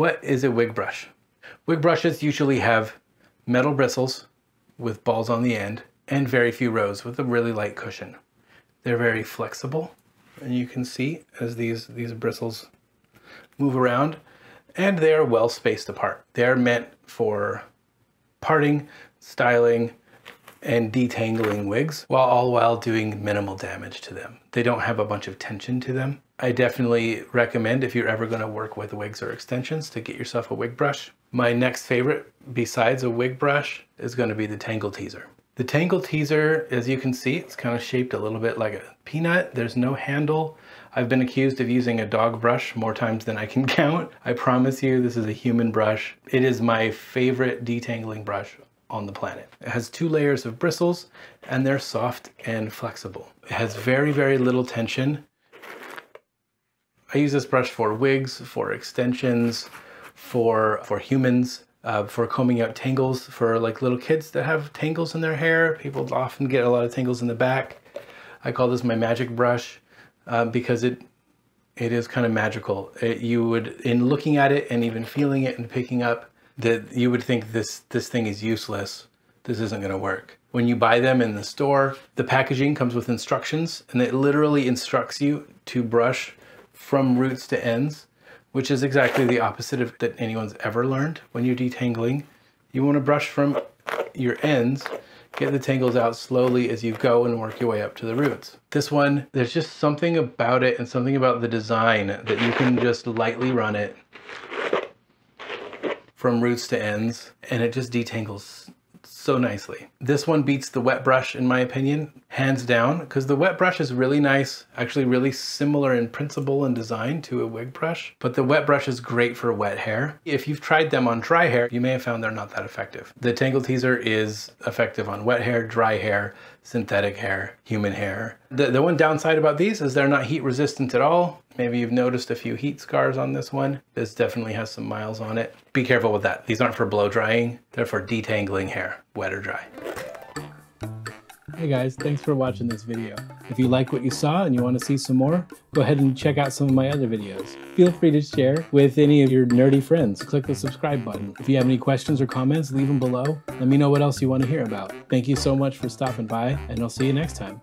What is a wig brush? Wig brushes usually have metal bristles with balls on the end and very few rows with a really light cushion. They're very flexible and you can see as these, these bristles move around and they are well spaced apart. They're meant for parting, styling, and detangling wigs while all while doing minimal damage to them. They don't have a bunch of tension to them. I definitely recommend if you're ever going to work with wigs or extensions to get yourself a wig brush. My next favorite besides a wig brush is going to be the Tangle Teezer. The Tangle Teezer, as you can see, it's kind of shaped a little bit like a peanut. There's no handle. I've been accused of using a dog brush more times than I can count. I promise you this is a human brush. It is my favorite detangling brush on the planet. It has two layers of bristles and they're soft and flexible. It has very, very little tension. I use this brush for wigs, for extensions, for, for humans, uh, for combing out tangles for like little kids that have tangles in their hair. People often get a lot of tangles in the back. I call this my magic brush uh, because it it is kind of magical. It, you would, in looking at it and even feeling it and picking up, that you would think this this thing is useless. This isn't going to work. When you buy them in the store, the packaging comes with instructions, and it literally instructs you to brush from roots to ends, which is exactly the opposite of that anyone's ever learned. When you're detangling, you want to brush from your ends Get the tangles out slowly as you go and work your way up to the roots. This one, there's just something about it and something about the design that you can just lightly run it from roots to ends and it just detangles so nicely. This one beats the wet brush in my opinion, hands down, because the wet brush is really nice, actually really similar in principle and design to a wig brush, but the wet brush is great for wet hair. If you've tried them on dry hair, you may have found they're not that effective. The Tangle Teezer is effective on wet hair, dry hair, synthetic hair, human hair. The, the one downside about these is they're not heat resistant at all. Maybe you've noticed a few heat scars on this one. This definitely has some miles on it. Be careful with that. These aren't for blow drying. They're for detangling hair, wet or dry. Hey guys, thanks for watching this video. If you like what you saw and you want to see some more, go ahead and check out some of my other videos. Feel free to share with any of your nerdy friends. Click the subscribe button. If you have any questions or comments, leave them below. Let me know what else you want to hear about. Thank you so much for stopping by, and I'll see you next time.